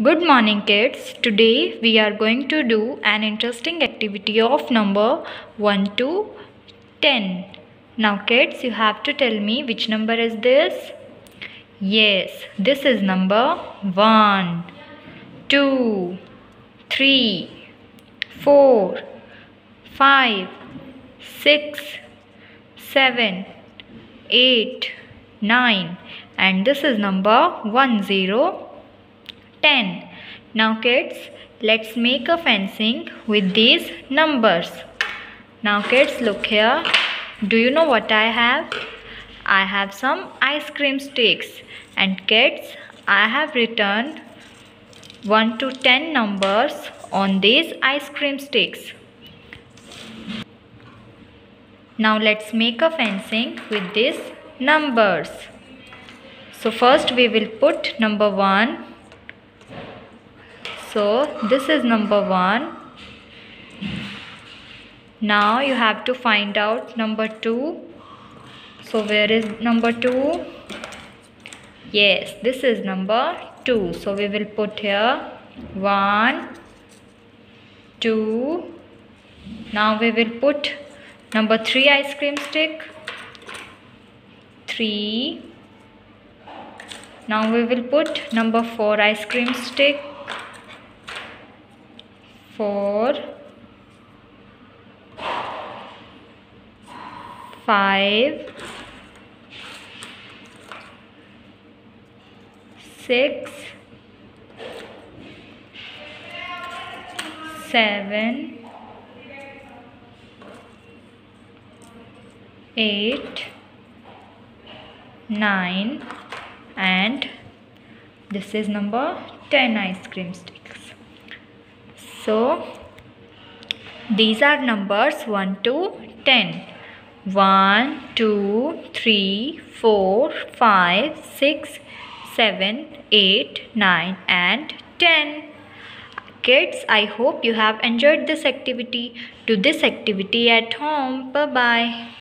Good morning kids. Today we are going to do an interesting activity of number 1 to 10. Now kids you have to tell me which number is this? Yes, this is number 1, 2, 3, 4, 5, 6, 7, 8, 9 and this is number 1, 0, 10. Now kids, let's make a fencing with these numbers. Now kids, look here. Do you know what I have? I have some ice cream sticks. And kids, I have written 1 to 10 numbers on these ice cream sticks. Now let's make a fencing with these numbers. So first we will put number 1 so this is number 1 now you have to find out number 2 so where is number 2 yes this is number 2 so we will put here 1 2 now we will put number 3 ice cream stick. 3 now we will put number 4 ice cream stick four, five, six, seven, eight, nine, and this is number 10 ice cream. So these are numbers 1 to 10. 1, 2, 3, 4, 5, 6, 7, 8, 9 and 10. Kids, I hope you have enjoyed this activity. Do this activity at home. Bye-bye.